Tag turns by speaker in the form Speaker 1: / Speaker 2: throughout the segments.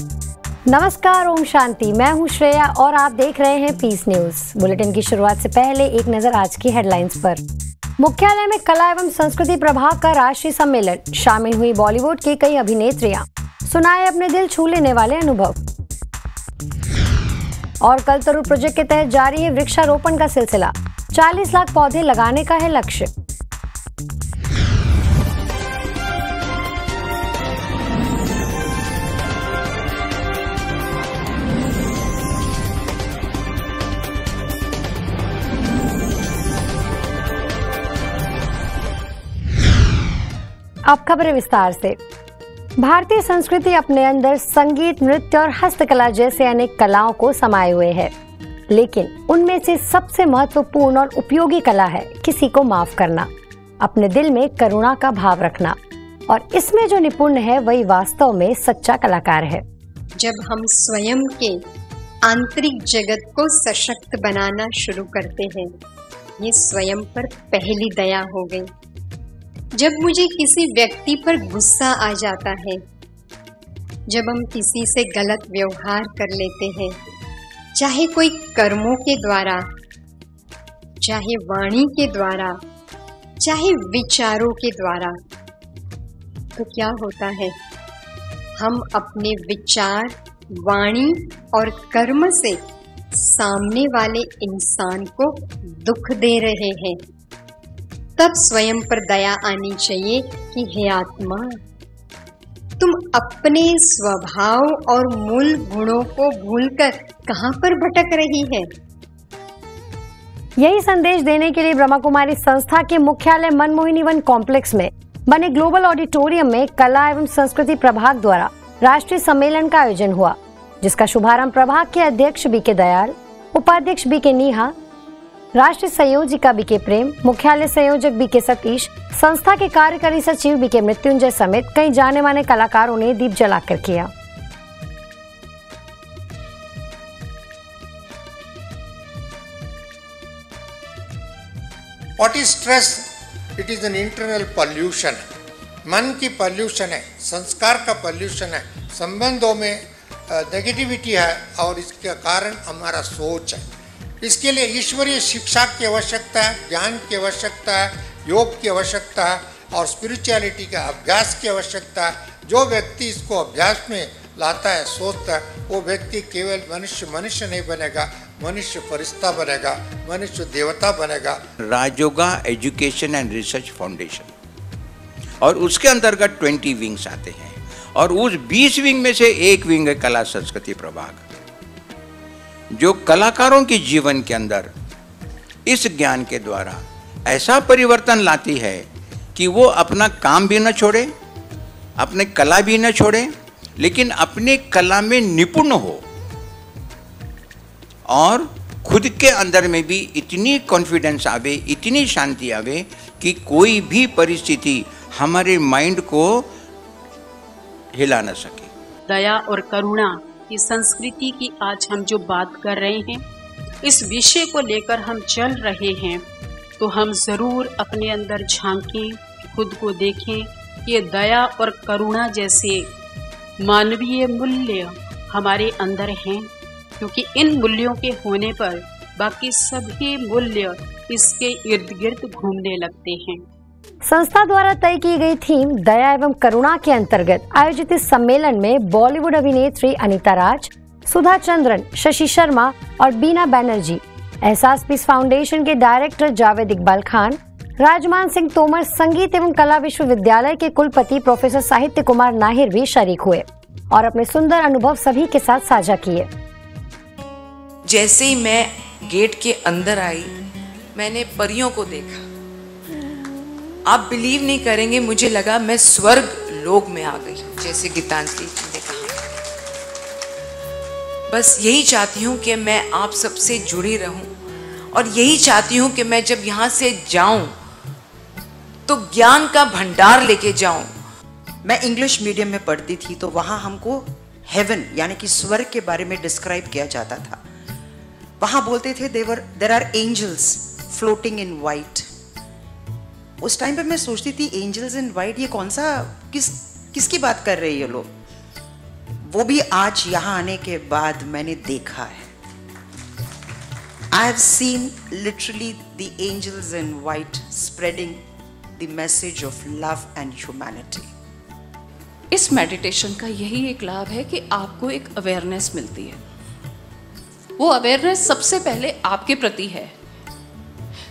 Speaker 1: नमस्कार, ओम शांति। मैं हूँ श्रेया और आप देख रहे हैं पीस न्यूज़ बुलेटिन की शुरुआत से पहले एक नज़र आज की हेडलाइंस पर। मुख्यालय में कला एवं संस्कृति प्रभाग का राष्ट्रीय सम्मेलन। शामिल हुई बॉलीवुड की कई अभिनेत्रियाँ। सुनाए अपने दिल छू लेने वाले अनुभव। और कल तरुण प्रोजेक्ट के तहत जारी है वृक्षारोपण का सिलसिला। 40 लाख पौधे लगाने का है लक्ष्य। अब खबरें विस्तार से। भारतीय संस्कृति अपने अंदर संगीत, नृत्य और हस्तकला जैसे अनेक कलाओं को समाये हुए है। लेकिन उनमें से सबसे महत्वपूर्ण और उपयोगी कला है किसी को माफ़ करना, अपने दिल में करुणा का भाव रखना। और इसमें जो निपुण है, वही वास्तव में सच्चा कलाकार है।
Speaker 2: जब हम स्वयं के आंतरिक जगत को सशक्त बनाना शुरू करते हैं, ये स्वयं पर पहली दया हो गई। जब मुझे किसी व्यक्ति पर गुस्सा आ जाता है, जब हम किसी से गलत व्यवहार कर लेते हैं, चाहे कोई कर्मों के द्वारा, चाहे वाणी के द्वारा, चाहे विचारों के द्वारा तो क्या होता है? हम अपने विचार, वाणी और कर्म से सामने वाले इंसान को दुख दे रहे हैं। तब स्वयं पर दया आनी चाहिए कि हे आत्मा, तुम अपने स्वभाव और मूल गुणों को भूलकर कहाँ पर भटक रही है?
Speaker 1: यही संदेश देने के लिए ब्रह्मा कुमारी संस्था के मुख्यालय मनमोहिनी वन कॉम्प्लेक्स में बने ग्लोबल ऑडिटोरियम में कला एवं संस्कृति प्रभाग द्वारा राष्ट्रीय सम्मेलन का आयोजन हुआ, जिसका शुभारंभ प्रभाग के अध्यक्ष बी के दयाल, उपाध्यक्ष बी के नीहा राष्ट्रीय संयोजिका बीके प्रेम, मुख्यालय संयोजक बीके सतीश, संस्था के कार्यकारी सचिव बीके मृत्युंजय समेत कई जाने माने कलाकारों ने दीप जलाकर किया
Speaker 3: What is stress? It is an internal pollution. मन की पॉल्यूशन है संस्कार का पॉल्यूशन है संबंधों में नेगेटिविटी है और इसके कारण हमारा सोच है इसके लिए ईश्वरीय शिक्षा की आवश्यकता है, ज्ञान की आवश्यकता है, योग की आवश्यकता है और स्पिरिचुअलिटी का अभ्यास की आवश्यकता है। जो व्यक्ति इसको अभ्यास में लाता है, सोचता है, वो व्यक्ति केवल मनुष्य मनुष्य नहीं बनेगा, मनुष्य फरिश्ता बनेगा, मनुष्य देवता बनेगा।
Speaker 4: Rajyoga education and research foundation. और उसके अंतर्गत ट्वेंटी विंग्स आते हैं। और उस बीस विंग में से एक विंग है कला, संस्कृति, प्रभाग। जो कलाकारों के जीवन के अंदर इस ज्ञान के द्वारा ऐसा परिवर्तन लाती है कि वो अपना काम भी न छोड़े, अपने कला भी न छोड़े, लेकिन अपने कला में निपुण हो। और खुद के अंदर में भी इतनी कॉन्फिडेंस आवे, इतनी शांति आवे कि कोई भी परिस्थिति हमारे माइंड को हिला न सके।
Speaker 5: दया और करुणा की संस्कृति की आज हम जो बात कर रहे हैं, इस विषय को लेकर हम चल रहे हैं तो हम ज़रूर अपने अंदर झांकें, खुद को देखें कि दया और करुणा जैसे मानवीय मूल्य हमारे अंदर हैं, क्योंकि इन मूल्यों के होने पर बाकी सभी मूल्य इसके इर्द गिर्द घूमने लगते हैं।
Speaker 1: संस्था द्वारा तय की गई थीम दया एवं करुणा के अंतर्गत आयोजित इस सम्मेलन में बॉलीवुड अभिनेत्री अनिता राज, सुधा चंद्रन, शशि शर्मा और बीना बैनर्जी, एहसास पीस फाउंडेशन के डायरेक्टर जावेद इकबाल खान, राजमान सिंह तोमर संगीत एवं कला विश्वविद्यालय के कुलपति प्रोफेसर साहित्य कुमार नाहिर भी शरीक हुए और अपने सुंदर अनुभव सभी के साथ साझा किए।
Speaker 6: जैसे ही मैं गेट के अंदर आई, मैंने परियों को देखा। आप बिलीव नहीं करेंगे, मुझे लगा मैं स्वर्ग लोक में आ गई, जैसे गीतांजलि ने कहा। बस यही चाहती हूँ कि मैं आप सबसे जुड़ी रहूँ और यही चाहती हूँ कि मैं जब यहाँ से जाऊँ तो ज्ञान का भंडार लेके जाऊँ।
Speaker 7: मैं इंग्लिश मीडियम में पढ़ती थी तो वहाँ हमको हेवन यानी कि स्वर्ग के बारे में डिस्क्राइब किया जाता था। वहाँ बोलते थे देवर there are angels floating in white उस टाइम पे मैं सोचती थी एंजल्स इन वाइट ये कौन सा, किस, किसकी बात कर रहे हैं ये लोग? वो भी आज यहाँ आने के बाद मैंने देखा है। I have seen literally the angels in white spreading the message of love and humanity.
Speaker 8: इस मेडिटेशन का यही एक लाभ है कि आपको एक अवेयरनेस मिलती है। वो अवेयरनेस सबसे पहले आपके प्रति है।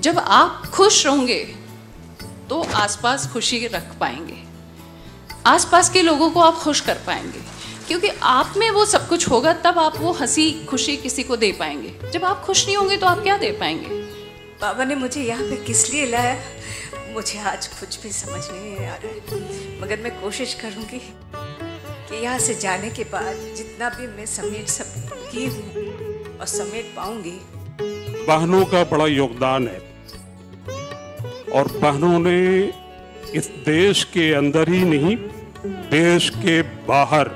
Speaker 8: जब आप खुश रहोगे तो आसपास खुशी रख पाएँगे। आसपास के लोगों को आप खुश कर पाएँगे। क्योंकि आप में वो सब कुछ होगा तब आप वो हँसी खुशी किसी को दे पाएँगे। जब आप खुश नहीं होंगे तो आप क्या दे पाएँगे?
Speaker 9: बाबा ने मुझे यहाँ पे किस लिए लाया? मुझे आज कुछ भी समझ नहीं आ रहा है। मगर मैं कोशिश करूँगी कि यहाँ से जाने के बाद जितना भी मैं समेट सकती हूँ और समेट पाऊँगी।
Speaker 10: बहनों का बड़ा योगदान है। और बहनों ने इस देश के अंदर ही नहीं, देश के बाहर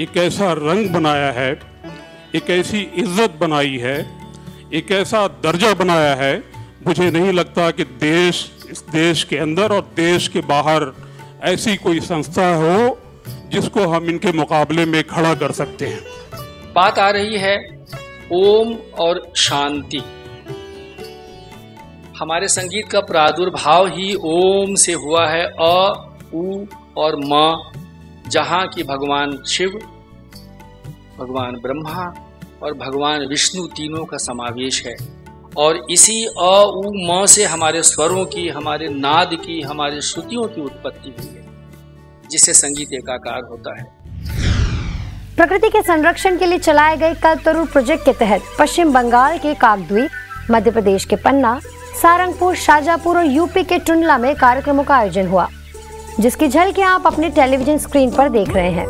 Speaker 10: एक ऐसा रंग बनाया है, एक ऐसी इज़्ज़त बनाई है, एक ऐसा दर्जा बनाया है। मुझे नहीं लगता कि देश, इस देश के अंदर और देश के बाहर ऐसी कोई संस्था हो जिसको हम इनके मुकाबले में खड़ा कर सकते हैं।
Speaker 11: बात आ रही है ओम और शांति। हमारे संगीत का प्रादुर्भाव ही ओम से हुआ है अ, उ और म, जहाँ की भगवान शिव, भगवान ब्रह्मा और भगवान विष्णु तीनों का समावेश है। और इसी अ, उ, म से हमारे स्वरों की, हमारे नाद की, हमारे श्रुतियों की उत्पत्ति हुई है, जिससे संगीत एकाकार होता है।
Speaker 1: प्रकृति के संरक्षण के लिए चलाए गए कल्पतरु प्रोजेक्ट के तहत पश्चिम बंगाल के काकद्वीप मध्य प्रदेश के पन्ना सारंगपुर शाजापुर और यूपी के टुंडला में कार्यक्रमों का आयोजन हुआ जिसकी झलकियाँ आप अपने टेलीविज़न स्क्रीन पर देख रहे हैं।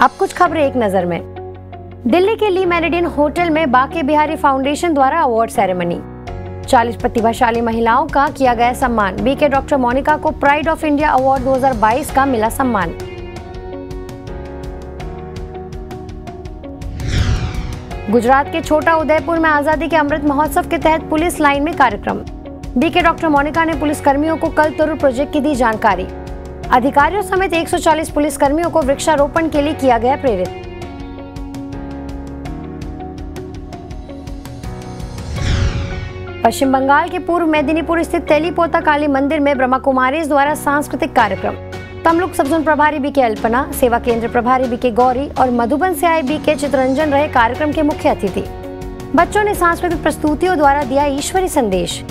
Speaker 1: अब कुछ खबरें एक नज़र में। दिल्ली के ली मेरिडियन होटल में बाके बिहारी फाउंडेशन द्वारा अवार्ड सेरेमनी। 40 प्रतिभाशाली महिलाओं का किया गया सम्मान। बीके डॉक्टर मोनिका को प्राइड ऑफ़ इंडिया अवार्ड 2022 का मिला सम्मान। गुजरात के छोटा उदयपुर में आज़ादी के अमृत महोत्सव के तहत पुलिस लाइन में कार्यक्रम। बीके डॉक्टर मोनिका ने पुलिस कर्मियों को कल तरुण प्रोजेक्ट की दी जानकारी। अधिकारियों समेत 140 पुलिसकर्मियों को वृक्षारोपण के लिए किया गया प्रेरित। पश्चिम बंगाल के पूर्व मेदिनीपुर स्थित तेलीपोता काली मंदिर में ब्रह्मा कुमारी द्वारा सांस्कृतिक कार्यक्रम। तमलुक सबजोन प्रभारी बी के अल्पना, सेवा केंद्र प्रभारी बी के गौरी और मधुबन से आए बी के चित्रंजन रहे कार्यक्रम के मुख्य अतिथि। बच्चों ने सांस्कृतिक प्रस्तुतियों द्वारा दिया ईश्वरी संदेश।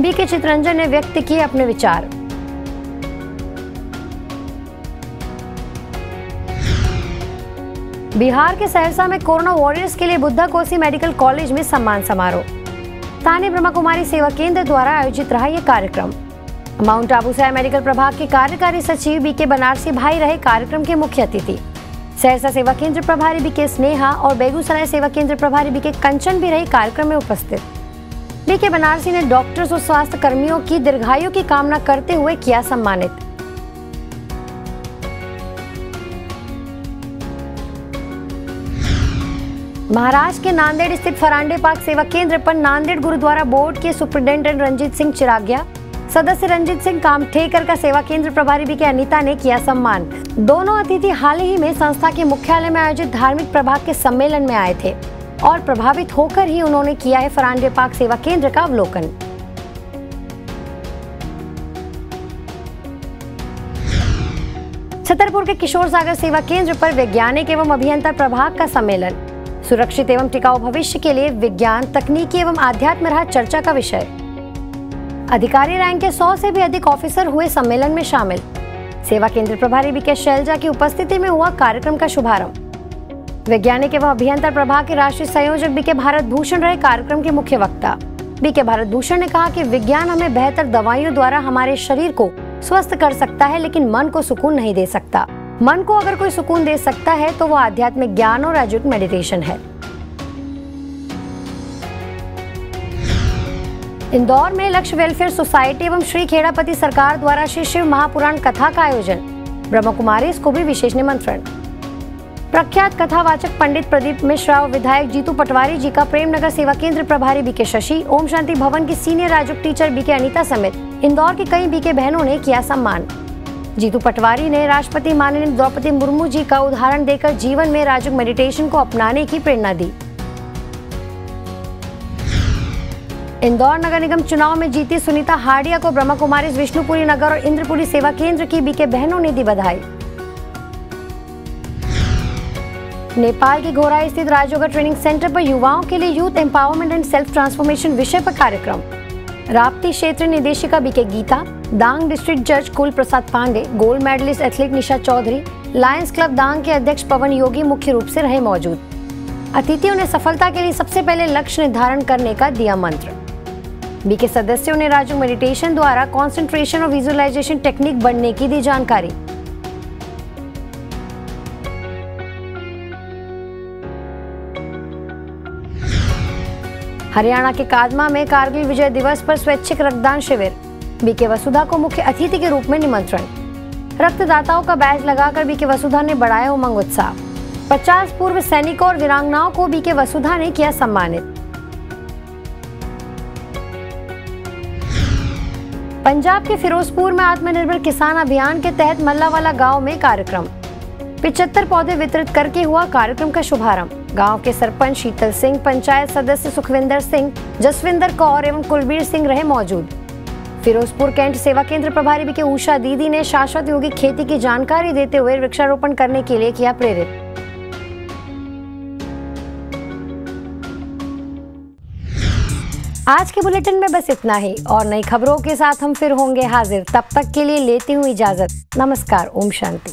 Speaker 1: बी के चित्रंजन ने व्यक्त किए अपने विचार। बिहार के सहरसा में कोरोना वॉरियर्स के लिए बुद्धा कोसी मेडिकल कॉलेज में सम्मान समारोह। स्थानीय ब्रह्मा कुमारी सेवा केंद्र द्वारा आयोजित रहा यह कार्यक्रम। माउंट आबू से मेडिकल प्रभाग के कार्यकारी सचिव बी के बनारसी भाई रहे कार्यक्रम के मुख्य अतिथि। सहरसा सेवा केंद्र प्रभारी बी के स्नेहा और बेगूसराय सेवा केंद्र प्रभारी बी के कंचन भी रहे कार्यक्रम में उपस्थित। बी के बनारसी ने डॉक्टर्स और स्वास्थ्य कर्मियों की दीर्घायु की कामना करते हुए किया सम्मानित। महाराष्ट्र के नांदेड़ स्थित फरांडे पार्क सेवा केंद्र पर नांदेड़ गुरुद्वारा बोर्ड के सुप्रिंटेंडेंट रंजीत सिंह चिरागिया सदस्य रंजीत सिंह कामठेकर का सेवा केंद्र प्रभारी बी के अनिता ने किया सम्मान। दोनों अतिथि हाल ही में संस्था के मुख्यालय में आयोजित धार्मिक प्रभाग के सम्मेलन में आए थे और प्रभावित होकर ही उन्होंने किया है फरांडे पार्क सेवा केंद्र का अवलोकन। छतरपुर के किशोर सागर सेवा केंद्र पर वैज्ञानिक एवं अभियंता प्रभाग का सम्मेलन। सुरक्षित एवं टिकाऊ भविष्य के लिए विज्ञान, तकनीकी एवं आध्यात्म रहा चर्चा का विषय। अधिकारी रैंक के 100 से भी अधिक ऑफिसर हुए सम्मेलन में शामिल। सेवा केंद्र प्रभारी बी के शैलजा की उपस्थिति में हुआ कार्यक्रम का शुभारंभ। वैज्ञानिक एवं अभियंता प्रभाग के राष्ट्रीय संयोजक बीके भारत भूषण रहे कार्यक्रम के मुख्य वक्ता। बीके भारत भूषण ने कहा कि विज्ञान हमें बेहतर दवाइयों द्वारा हमारे शरीर को स्वस्थ कर सकता है, लेकिन मन को सुकून नहीं दे सकता। मन को अगर कोई सुकून दे सकता है तो वो आध्यात्मिक ज्ञान और एजुक मेडिटेशन है। इंदौर में लक्ष्य वेलफेयर सोसाइटी एवं श्री खेड़ापति सरकार द्वारा श्री शिव महापुराण कथा का आयोजन। ब्रह्म कुमारी इसको भी विशेष निमंत्रण। प्रख्यात कथावाचक पंडित प्रदीप मिश्रा और विधायक जीतू पटवारी जी का प्रेमनगर सेवा केंद्र प्रभारी बीके शशि, ओम शांति भवन की senior Rajyog teacher BK Anita समेत इंदौर की कई बीके बहनों ने किया सम्मान। जीतू पटवारी ने राष्ट्रपति माननीय द्रौपदी मुर्मू जी का उदाहरण देकर जीवन में राजुक मेडिटेशन को अपनाने की प्रेरणा दी। इंदौर नगर निगम चुनाव में जीती सुनीता हाडिया को ब्रह्मा कुमारी विष्णुपुरी नगर और इंद्रपुरी सेवा केंद्र की बीके बहनों ने दी बधाई। नेपाल के घोराई स्थित राजयोगा ट्रेनिंग सेंटर पर युवाओं के लिए youth empowerment and self transformation विषय पर कार्यक्रम। राप्ती क्षेत्र निदेशिका बीके गीता, दांग डिस्ट्रिक्ट जज Kul Prasad Pandey, gold medalist athlete Nisha Chaudhary, Lions club Dang के अध्यक्ष पवन योगी मुख्य रूप से रहे मौजूद। अतिथियों ने सफलता के लिए सबसे पहले लक्ष्य निर्धारण करने का दिया मंत्र। बी के सदस्यों ने राजू मेडिटेशन द्वारा कॉन्सेंट्रेशन और विजुअलाइजेशन टेक्निक बढ़ने की दी जानकारी। हरियाणा के कादमा में कारगिल विजय दिवस पर स्वैच्छिक रक्तदान शिविर। बीके वसुधा को मुख्य अतिथि के रूप में निमंत्रण। रक्तदाताओं का बैच लगाकर बीके वसुधा ने बढ़ाया उमंग उत्साह। 50 पूर्व सैनिकों और वीरांगनाओं को बीके वसुधा ने किया सम्मानित। पंजाब के फिरोजपुर में आत्मनिर्भर किसान अभियान के तहत मल्लावाला गाँव में कार्यक्रम। पिचहत्तर पौधे वितरित करके हुआ कार्यक्रम का शुभारंभ। गाँव के सरपंच शीतल सिंह, पंचायत सदस्य सुखविंदर सिंह, जसविंदर कौर एवं कुलबीर सिंह रहे मौजूद। फिरोजपुर कैंट सेवा केंद्र प्रभारी भी के उषा दीदी ने शाश्वत योगी खेती की जानकारी देते हुए वृक्षारोपण करने के लिए किया प्रेरित। आज के बुलेटिन में बस इतना ही, और नई खबरों के साथ हम फिर होंगे हाजिर। तब तक के लिए लेती हूँ इजाज़त। नमस्कार, ओम शांति।